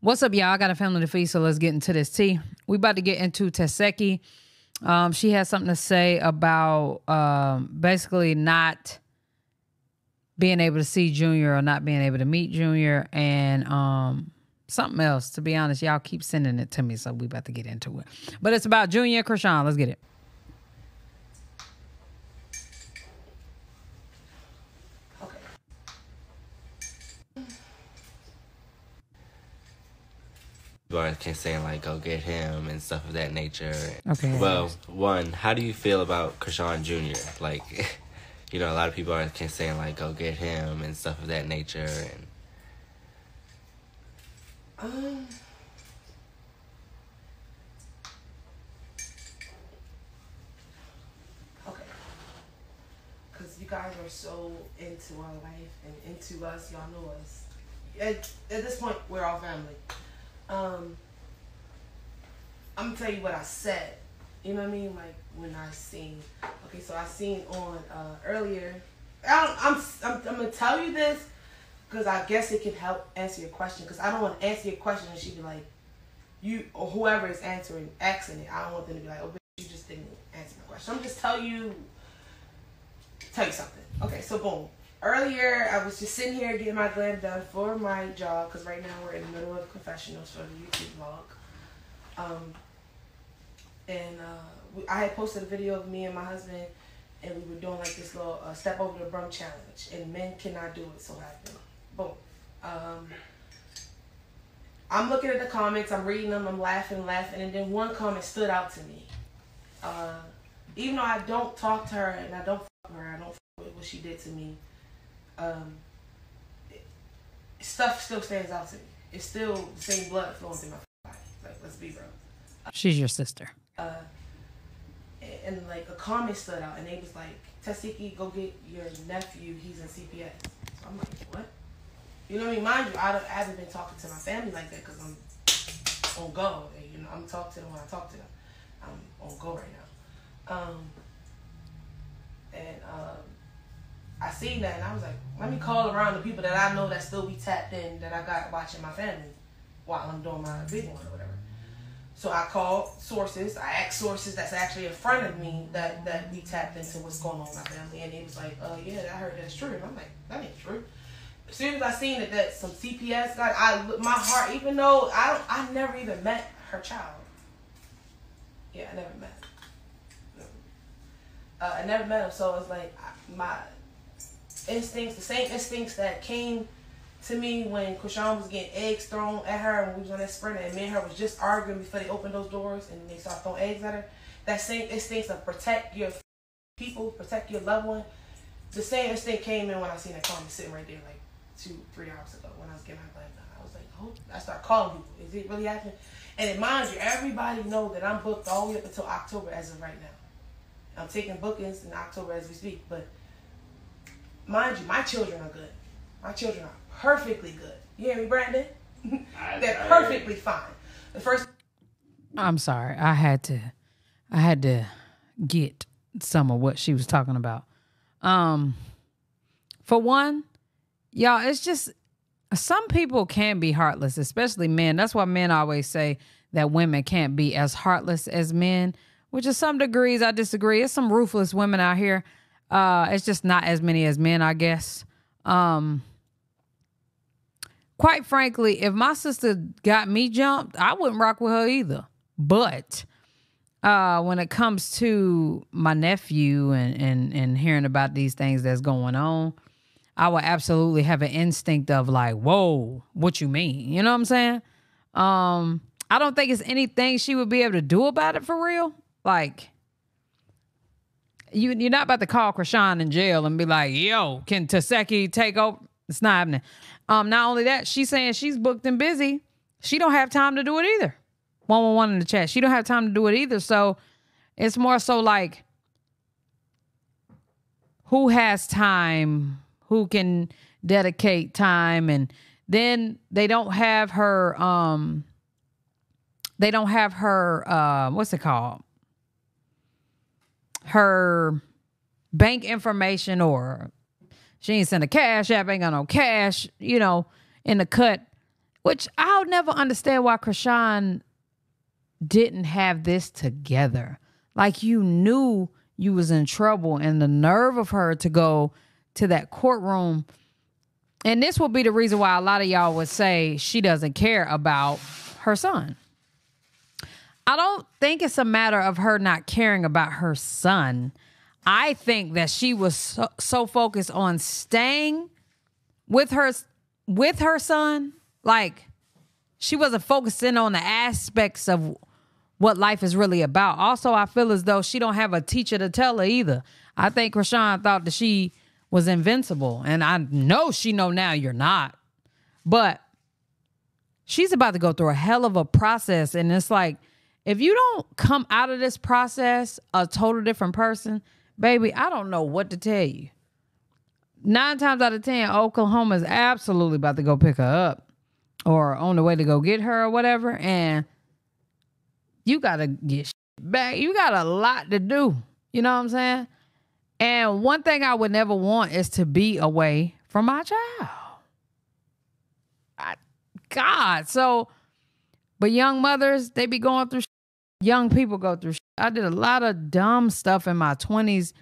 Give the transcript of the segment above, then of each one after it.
What's up, y'all? I got a family to feed, so let's get into this tea. We about to get into Tesehki. Um, she has something to say about um, basically not being able to see Junior or not being able to meet Junior, and um, something else. To be honest, y'all keep sending it to me, so we about to get into it. But it's about Junior Chrisean. Let's get it. Barnes can say like go get him and stuff of that nature. Okay. Well, one, how do you feel about Chrisean Jr.? Like, you know, a lot of people are can saying like go get him and stuff of that nature and. Um. Okay. Because you guys are so into our life and into us, y'all know us. At, at this point, we're all family. Um, I'm gonna tell you what I said. You know what I mean? Like when I seen. Okay, so I seen on uh, earlier. I don't, I'm, I'm I'm gonna tell you this because I guess it can help answer your question. Because I don't want to answer your question and she'd be like, you or whoever is answering asking it. I don't want them to be like, oh, you just didn't answer my question. I'm just tell you, tell you something. Okay, so boom. Earlier, I was just sitting here getting my glam done for my job because right now we're in the middle of confessionals for the YouTube vlog. Um, and uh, I had posted a video of me and my husband, and we were doing like this little uh, step over the brum challenge, and men cannot do it. So happened. Boom. Um, I'm looking at the comments, I'm reading them, I'm laughing, laughing, and then one comment stood out to me. Uh, even though I don't talk to her and I don't her, I don't what she did to me. Um, it, stuff still stands out to me. It's still the same blood flowing through my body. Like, let's be real. She's your sister. Uh, and, and, like a comment stood out, and they was like, "Tesehki, go get your nephew. He's in CPS." So I'm like, "What?" You know what I mean? Mind you, I, I haven't been talking to my family like that because I'm on go. And, you know, I'm talking to them when I talk to them. I'm on go right now. Um, and um, I seen that, and I was like, let me call around the people that I know that still be tapped in that I got watching my family while I'm doing my big one or whatever. So I called sources. I asked sources that's actually in front of me that that we tapped into what's going on with my family, and it was like, "Oh uh, yeah, I heard that's true." And I'm like, "That ain't true." As soon as I seen it, that some CPS got, I my heart, even though I don't, I never even met her child. Yeah, I never met. Uh, I never met him, so it's like my instincts, the same instincts that came to me when Chrisean was getting eggs thrown at her when we was on that sprint and me and her was just arguing before they opened those doors and they started throwing eggs at her. That same instinct of protect your people, protect your loved one. The same instinct came in when I seen that comment sitting right there like two, three hours ago when I was getting my glam. I was like, oh, I start calling people. Is it really happening? And mind you, everybody know that I'm booked all the way up until October as of right now. I'm taking bookings in October as we speak, but mind you, my children are good. My children are perfectly good. You hear me, Brandon? They're perfectly fine. The first. I'm sorry. I had to. I had to get some of what she was talking about. Um, for one, y'all, it's just some people can be heartless, especially men. That's why men always say that women can't be as heartless as men, which is some degrees I disagree. It's some ruthless women out here. Uh, it's just not as many as men, I guess. Um, quite frankly, if my sister got me jumped, I wouldn't rock with her either. But uh, when it comes to my nephew and, and and hearing about these things that's going on, I would absolutely have an instinct of like, whoa, what you mean? You know what I'm saying? Um, I don't think it's anything she would be able to do about it for real. Like, you you're not about to call Chrisean in jail and be like, yo, can Tesehki take over? It's not happening. Um, not only that, she's saying she's booked and busy. She don't have time to do it either. One one one in the chat. She don't have time to do it either. So it's more so like who has time, who can dedicate time, and then they don't have her um they don't have her uh what's it called? Her bank information or she ain't send a cash app, ain't got no cash, you know, in the cut. which I'll never understand why Chrisean didn't have this together. Like you knew you was in trouble and the nerve of her to go to that courtroom. And this will be the reason why a lot of y'all would say she doesn't care about her son. I don't think it's a matter of her not caring about her son. I think that she was so, so focused on staying with her with her son, like she wasn't focusing on the aspects of what life is really about. Also, I feel as though she don't have a teacher to tell her either. I think Rashawn thought that she was invincible, and I know she know now you're not. But she's about to go through a hell of a process, and it's like if you don't come out of this process a total different person, baby, I don't know what to tell you. Nine times out of ten, Oklahoma is absolutely about to go pick her up or on the way to go get her or whatever, and you gotta get back. You got a lot to do. You know what I'm saying? And one thing I would never want is to be away from my child. I, God. So, but young mothers, they be going through. Young people go through. I did a lot of dumb stuff in my 20s,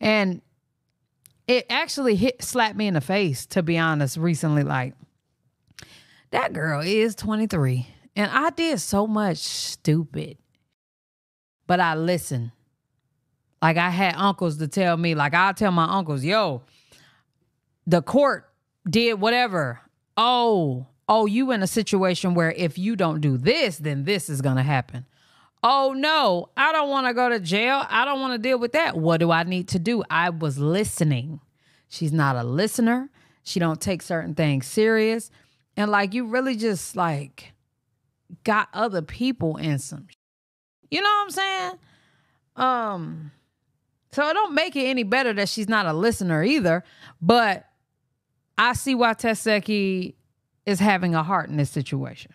and it actually hit slapped me in the face. To be honest, recently, like that girl is 23. And I did so much stupid, but I listened. Like I had uncles to tell me, like I'll tell my uncles, yo, the court did whatever. Oh, oh, you in a situation where if you don't do this, then this is gonna happen. Oh no, I don't want to go to jail. I don't want to deal with that. What do I need to do? I was listening. She's not a listener. She don't take certain things serious. And like you really just like got other people in some you know what I'm saying? Um so it don't make it any better that she's not a listener either, but I see why Tesehki is having a heart in this situation.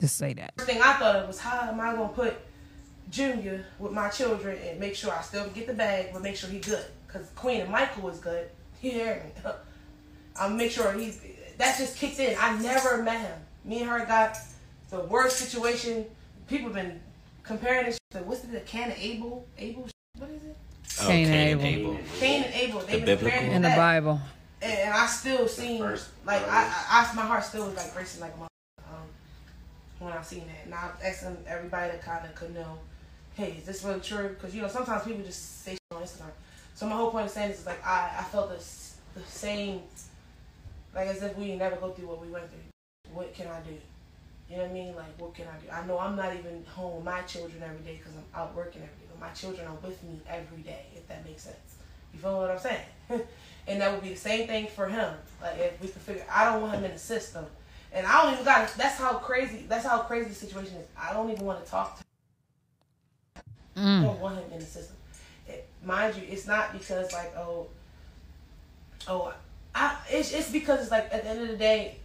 Just say that. First thing I thought of was how am I gonna put Junior with my children and make sure I still get the bag, but make sure he's good. Cause Queen and Michael is good. You hear me? I'll make sure he's. That just kicked in. I never met him. Me and her got the worst situation. People have been comparing this to what's the Cain and Abel? Abel? What is it? Oh, Cain and Cain Abel. Cain and Abel. They've The been biblical In the. Bible. And I still seen like I. I, I, my heart still was like racing like a mother, um, when I seen that. And I asking everybody that kind of could know, hey, is this really true? Because you know sometimes people just say on Instagram. So my whole point of saying this is like I, I felt this the same, like as if we never go through what we went through. What can I do? You know what I mean? Like what can I do? I know I'm not even home with my children every day because I'm out working every day. But my children are with me every day. If that makes sense. You feel what I'm saying? and that would be the same thing for him. Like if we could figure, I don't want him in the system, and I don't even got. That's how crazy. That's how crazy the situation is. I don't even want to talk to. I don't want him in the system. It, mind you, it's not because like oh, oh, I. It's it's because it's like at the end of the day,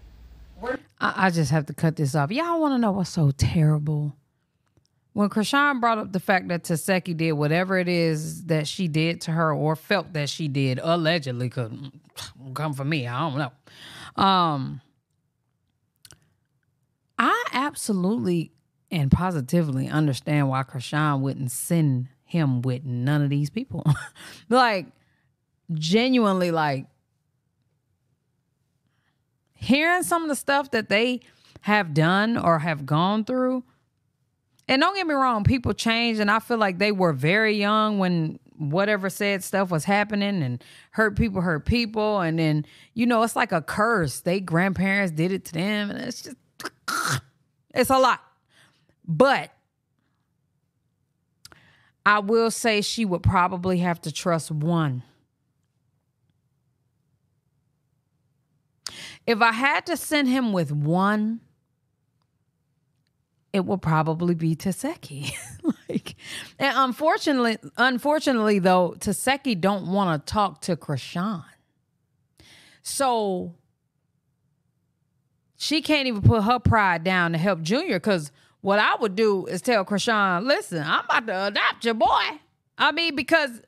we're I, I just have to cut this off. Y'all want to know what's so terrible? When Chrisean brought up the fact that Tesehki did whatever it is that she did to her or felt that she did, allegedly, could come for me. I don't know. Um, absolutely and positively understand why Chrisean wouldn't send him with none of these people. like, genuinely, like, hearing some of the stuff that they have done or have gone through. And don't get me wrong, people change, and I feel like they were very young when whatever said stuff was happening and hurt people hurt people. And then, you know, it's like a curse. They grandparents did it to them, and it's just, it's a lot. But I will say she would probably have to trust one. If I had to send him with one, it will probably be Tesehki. like, and unfortunately, unfortunately though, Tesehki don't want to talk to Chrisean. So she can't even put her pride down to help Junior because what I would do is tell Chrisean, listen, I'm about to adopt your boy. I mean, because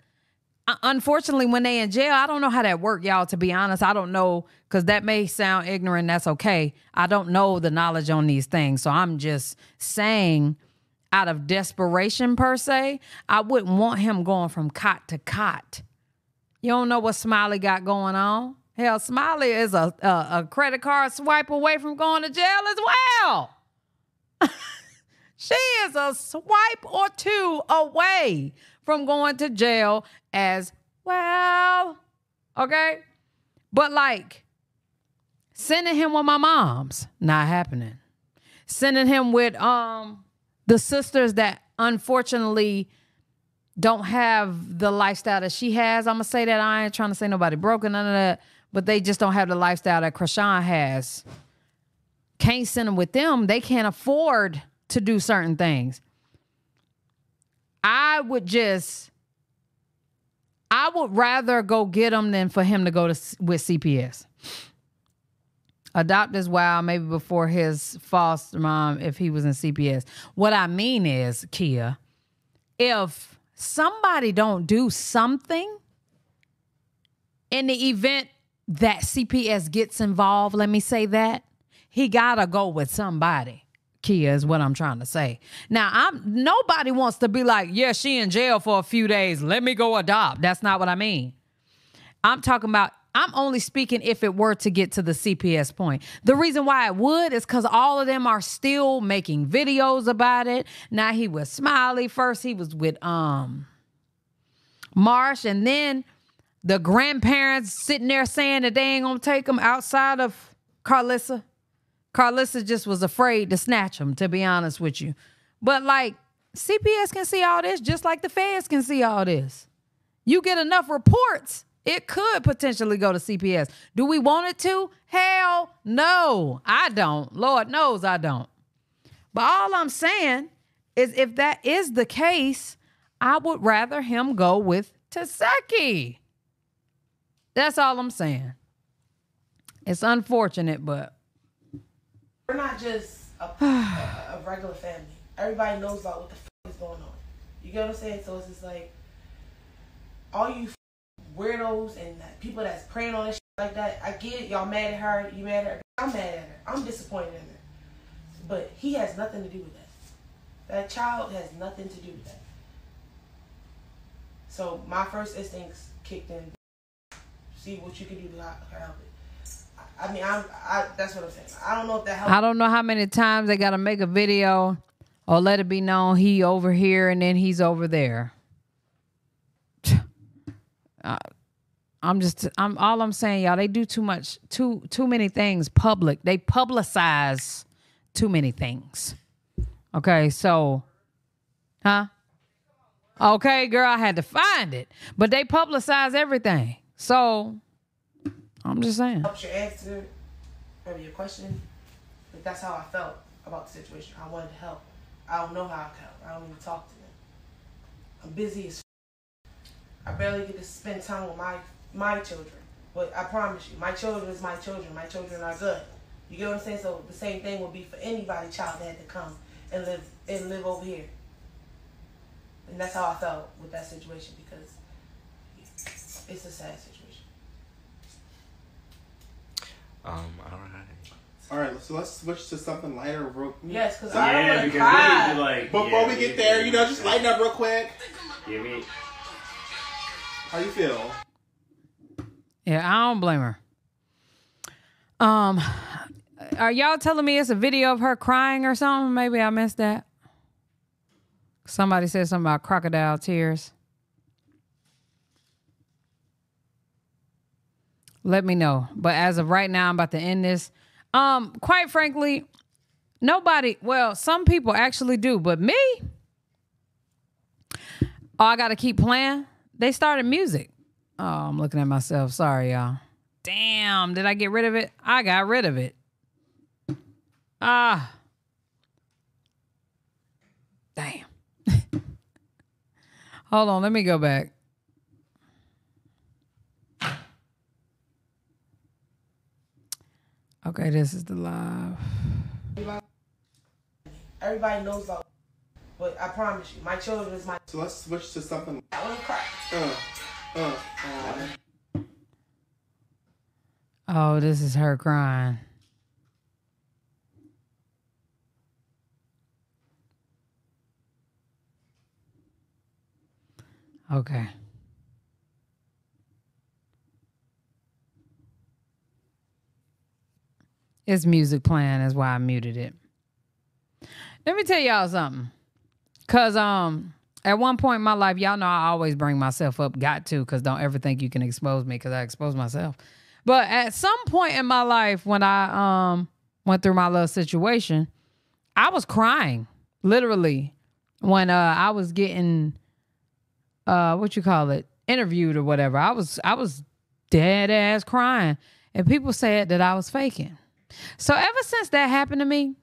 uh, unfortunately, when they in jail, I don't know how that work, y'all. To be honest, I don't know because that may sound ignorant. That's okay. I don't know the knowledge on these things, so I'm just saying, out of desperation per se, I wouldn't want him going from cot to cot. You don't know what Smiley got going on. Hell, Smiley is a, a, a credit card swipe away from going to jail as well. she is a swipe or two away from going to jail as well. Okay? But like sending him with my mom's not happening. Sending him with um the sisters that unfortunately don't have the lifestyle that she has. I'm gonna say that I ain't trying to say nobody broken, none of that, but they just don't have the lifestyle that Chrisean has. Can't send them with them. They can't afford to do certain things. I would just, I would rather go get him than for him to go to with CPS. Adopt as well, maybe before his foster mom, if he was in CPS. What I mean is, Kia, if somebody don't do something in the event that CPS gets involved, let me say that, he gotta go with somebody. Kia is what I'm trying to say. Now, I'm nobody wants to be like, yeah, she in jail for a few days. Let me go adopt. That's not what I mean. I'm talking about I'm only speaking if it were to get to the CPS point. The reason why it would is because all of them are still making videos about it. Now he was Smiley. First he was with um Marsh, and then the grandparents sitting there saying that they ain't gonna take him outside of Karlissa. Karlissa just was afraid to snatch him, to be honest with you. But like CPS can see all this just like the feds can see all this. You get enough reports, it could potentially go to CPS. Do we want it to? Hell no, I don't. Lord knows I don't. But all I'm saying is if that is the case, I would rather him go with Tesehki. That's all I'm saying. It's unfortunate, but we're not just a, a, a, regular family. Everybody knows about what the fuck is going on. You get what I'm saying? So it's just like all you weirdos and people that's praying on this like that. I get it. Y'all mad at her. You mad at her. I'm mad at her. I'm disappointed in her. But he has nothing to do with that. That child has nothing to do with that. So my first instincts kicked in. See what you can do to help it. I mean, I'm, I, that's what I'm saying. I don't know if that helps. I don't know how many times they got to make a video or let it be known he over here and then he's over there. Uh, I'm just, I'm all I'm saying, y'all. They do too much, too, too many things public. They publicize too many things. Okay, so, huh? Okay, girl, I had to find it, but they publicize everything. So I'm just saying. Helps your answer or your question. But that's how I felt about the situation. I wanted to help. I don't know how I can help. I don't even talk to them. I'm busy as I barely get to spend time with my my children. But I promise you, my children is my children. My children are good. You get what I'm saying? So the same thing would be for anybody child that had to come and live and live over here. And that's how I felt with that situation because it's a sad situation. Um, all right. All right, so let's switch to something lighter, real. Yes, because I don't want to cry. Like, Before yeah, we get there, you know, just lighten up real quick. Give me. How you feel? Yeah, I don't blame her. Um, are y'all telling me it's a video of her crying or something? Maybe I missed that. Somebody said something about crocodile tears. Let me know. But as of right now, I'm about to end this. Um, quite frankly, nobody, well, some people actually do, but me, oh, I gotta keep playing. They started music. Oh, I'm looking at myself. Sorry, y'all. Damn, did I get rid of it? I got rid of it. Ah. Damn. Hold on, let me go back. Okay, this is the live. Everybody knows about, but I promise you, my children is my. So let's switch to something. I want to cry. Uh. Uh, uh, Oh, this is her crying. Okay. It's music playing, that's why I muted it. Let me tell y'all something. Cause um at one point in my life, y'all know I always bring myself up, got to, because don't ever think you can expose me because I expose myself. But at some point in my life, when I um went through my little situation, I was crying, literally, when uh I was getting uh what you call it, interviewed or whatever. I was I was dead ass crying. And people said that I was faking. So ever since that happened to me,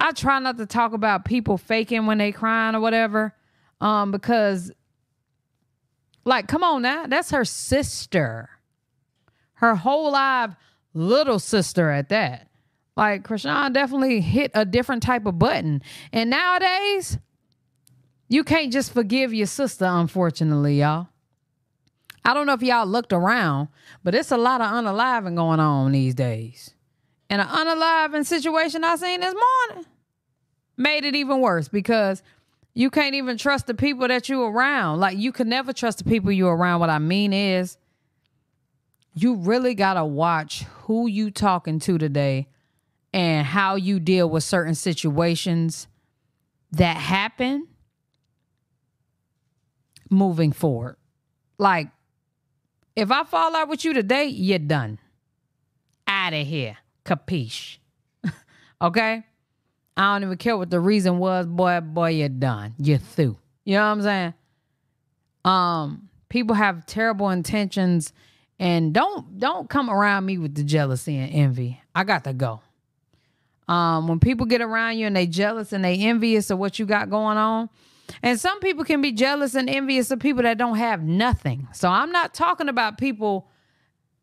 I try not to talk about people faking when they crying or whatever. Um, because like, come on now, that's her sister. Her whole live little sister at that. Like Chrisean definitely hit a different type of button. And nowadays, you can't just forgive your sister, unfortunately, y'all. I don't know if y'all looked around, but it's a lot of unaliving going on these days. And an unaliving situation I seen this morning made it even worse because you can't even trust the people that you around. Like you can never trust the people you around. What I mean is you really gotta watch who you talking to today and how you deal with certain situations that happen moving forward. Like if I fall out with you today, you're done. Out of here. Capiche. okay? I don't even care what the reason was, boy, boy, you're done. You're through. You know what I'm saying? Um, people have terrible intentions and don't don't come around me with the jealousy and envy. I got to go. Um, when people get around you and they jealous and they envious of what you got going on, and some people can be jealous and envious of people that don't have nothing. So I'm not talking about people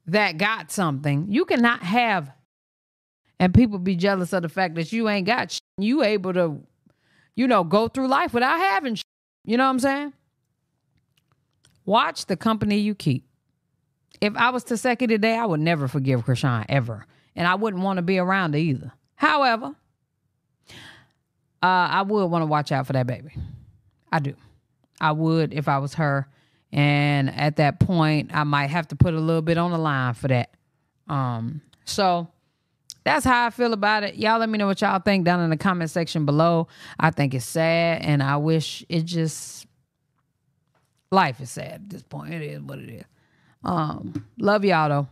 that got something. You cannot have and people be jealous of the fact that you ain't got you able to you know go through life without having you know what i'm saying? Watch the company you keep. If i was to Tesehki today i would never forgive Chrisean ever. And i wouldn't want to be around her either. However uh, i would want to watch out for that baby. I do. I would if i was her. And at that point i might have to put a little bit on the line for that. Um so that's how I feel about it. Y'all let me know what y'all think down in the comment section below. I think it's sad and I wish it just life is sad at this point. It is what it is. Um love y'all though.